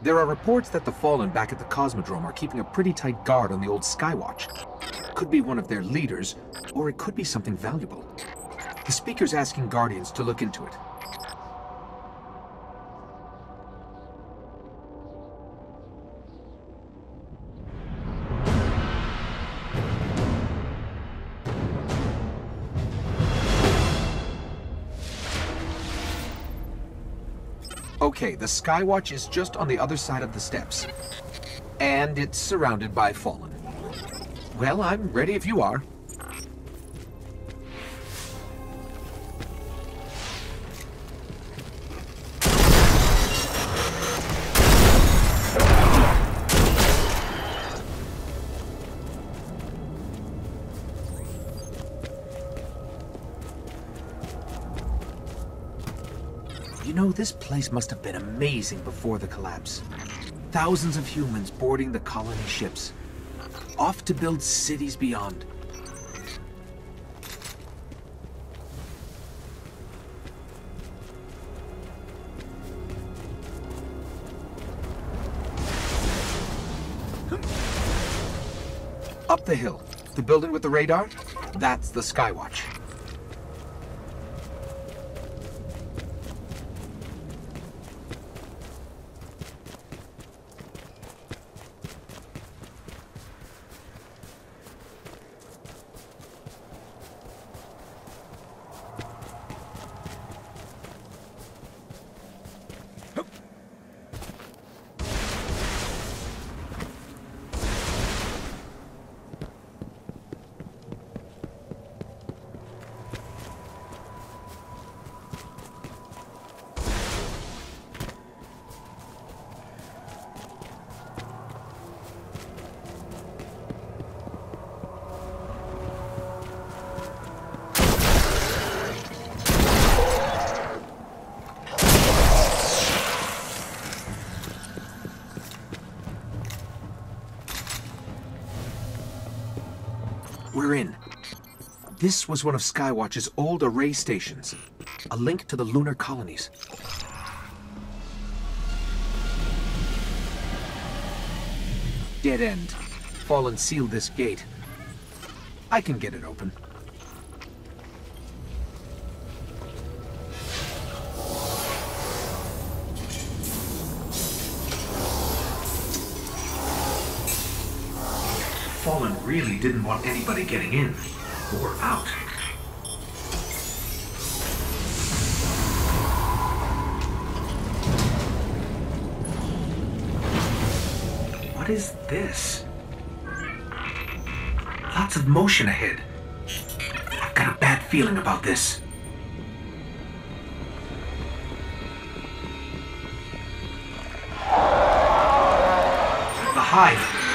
There are reports that the Fallen back at the Cosmodrome are keeping a pretty tight guard on the old Skywatch. Could be one of their leaders, or it could be something valuable. The Speaker's asking Guardians to look into it. Okay, the Skywatch is just on the other side of the steps. And it's surrounded by Fallen. Well, I'm ready if you are. You know, this place must have been amazing before the collapse. Thousands of humans boarding the colony ships. Off to build cities beyond. Up the hill. The building with the radar? That's the Skywatch. We're in. This was one of Skywatch's old array stations. A link to the lunar colonies. Dead end. Fallen sealed this gate. I can get it open. Fallen really didn't want anybody getting in or out. What is this? Lots of motion ahead. I've got a bad feeling about this. The hive.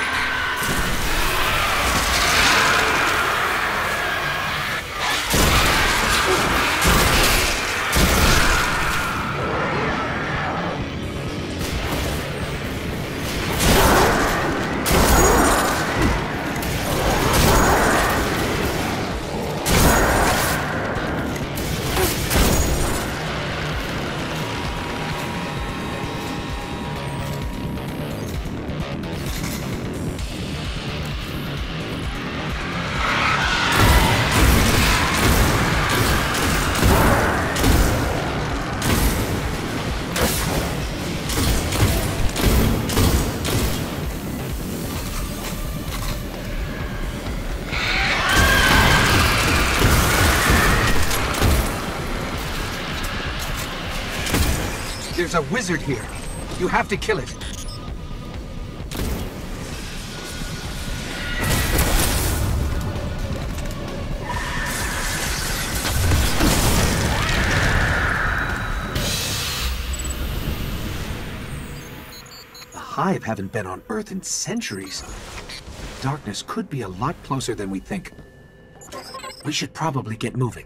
There's a wizard here. You have to kill it. The Hive haven't been on Earth in centuries. Darkness could be a lot closer than we think. We should probably get moving.